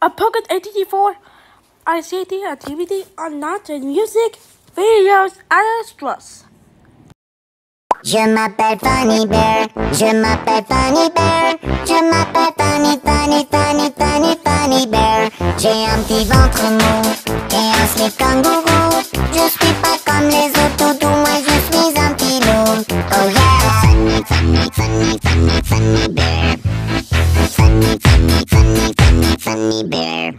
A Pocket 84 ICT activity are not in music, videos, and extras. Je m'appelle Funny Bear, je m'appelle Funny Bear, je m'appelle Funny, Funny, Funny, Funny, Funny Bear. J'ai un petit ventre mou et un slip kangourou. bear.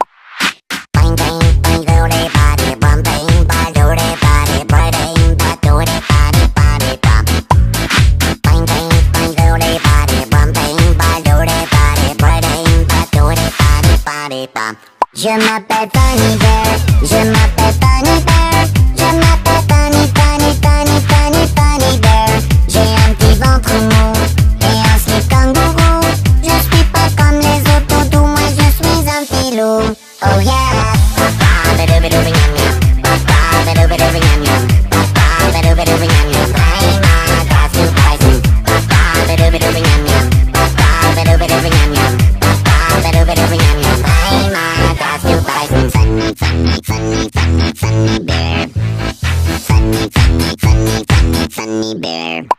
Je m'appelle Bunny Bear, je m'appelle Bunny Bear, je m'appelle Oh yeah. Sunny bear.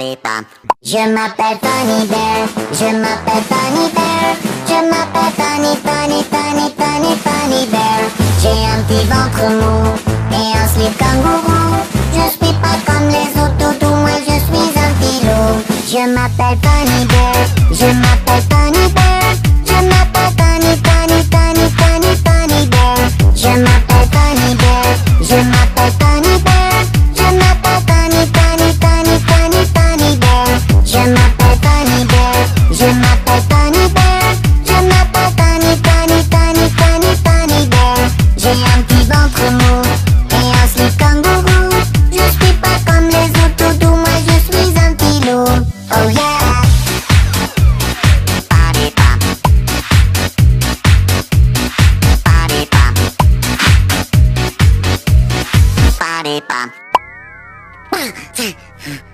Je m'appelle Tony Bear, je m'appelle Tony Bear, je m'appelle Tony, Tony, Tony, Tony, Tony Bear. J'ai un petit ventre mou et un slip kangourou. Je suis pas comme les autres, tout moi je suis un petit loup. Je m'appelle Tony Bear, je m'appelle Tony Bear. Lollipop. Ba,